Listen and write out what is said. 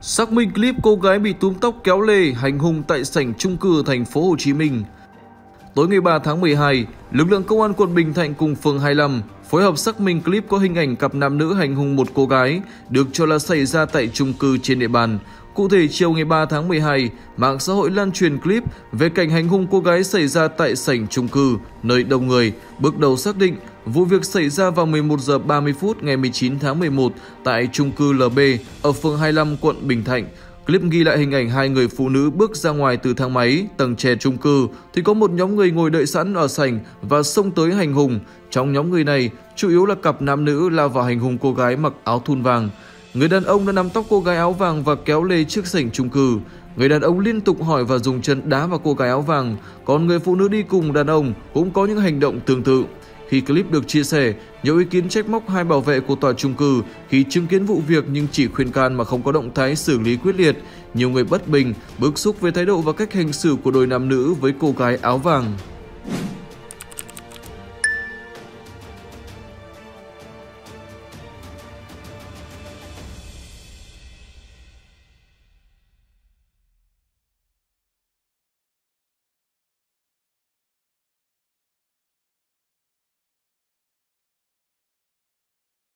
Xác minh clip cô gái bị túm tóc kéo lê hành hung tại sảnh chung cư thành phố Hồ Chí Minh. Tối ngày 3 tháng 12, lực lượng công an quận Bình Thạnh cùng phường 25 phối hợp xác minh clip có hình ảnh cặp nam nữ hành hung một cô gái được cho là xảy ra tại chung cư trên địa bàn. Cụ thể chiều ngày 3 tháng 12, mạng xã hội lan truyền clip về cảnh hành hung cô gái xảy ra tại sảnh chung cư, nơi đông người. Bước đầu xác định vụ việc xảy ra vào 11 giờ 30 phút ngày 19 tháng 11 tại chung cư LB ở phường 25 quận Bình Thạnh. Clip ghi lại hình ảnh hai người phụ nữ bước ra ngoài từ thang máy, tầng trệt chung cư thì có một nhóm người ngồi đợi sẵn ở sảnh và xông tới hành hung. Trong nhóm người này, chủ yếu là cặp nam nữ lao vào hành hung cô gái mặc áo thun vàng. Người đàn ông đã nắm tóc cô gái áo vàng và kéo lê trước sảnh chung cư. Người đàn ông liên tục hỏi và dùng chân đá vào cô gái áo vàng, còn người phụ nữ đi cùng đàn ông cũng có những hành động tương tự. Khi clip được chia sẻ, nhiều ý kiến trách móc hai bảo vệ của tòa chung cư khi chứng kiến vụ việc nhưng chỉ khuyên can mà không có động thái xử lý quyết liệt. Nhiều người bất bình, bức xúc về thái độ và cách hành xử của đôi nam nữ với cô gái áo vàng.